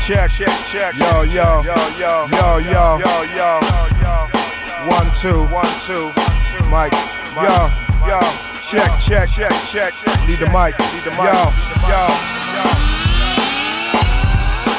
check, check, check. Yo, yo, yo, yo, yo, yo, yo, yo. One, two, one, two. Mike, yo, yo. Check, check, check, check. Need the mic, need the mic. Yo, yo, yo.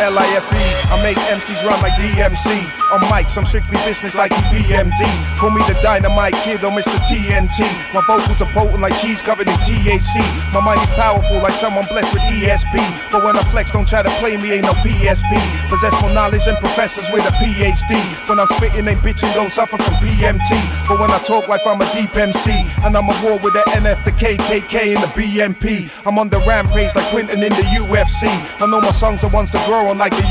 L I F E make MCs run like DMC. On mics, I'm strictly business like EPMD. Call me the dynamite kid or Mr. TNT. My vocals are potent like cheese covered in THC. My mind is powerful like someone blessed with ESP. But when I flex, don't try to play me, ain't no PSP. Possess more knowledge than professors with a PhD. When I'm spitting, ain't bitching, don't suffer from PMT. But when I talk like I'm a deep MC, and I'm a war with the NF, the KKK, and the BNP. I'm on the rampage like Quinton in the UFC. I know my songs are ones to grow on like the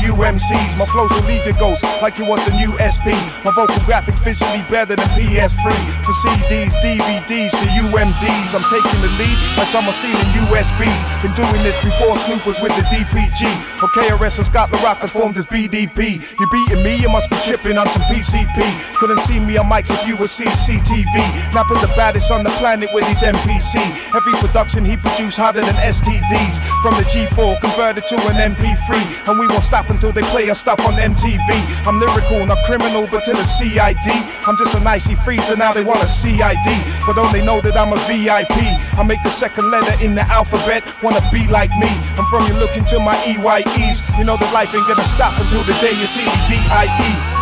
UMCs. My flows will leave your ghost like you want the new SP. My vocal graphics visually better than PS3. For CDs, DVDs, to UMDs. I'm taking the lead like someone stealing USBs. Been doing this before Snoopers with the DPG. Or KRS and Scott La Rock has formed as BDP. You beating me, you must be tripping on some PCP. Couldn't see me on mics if you were CCTV. Nappa the baddest on the planet with his MPC. Every production he produced harder than STDs. From the G4 converted to an MP3. And we won't stop until they play our stuff on MTV. I'm lyrical, not criminal, but to the CID. I'm just an icy freezer, now they want a CID. But don't they know that I'm a VIP? I make the second letter in the alphabet, wanna be like me. I'm from you look into my EYEs. You know that life ain't gonna stop until the day you see me DIE.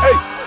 Hey.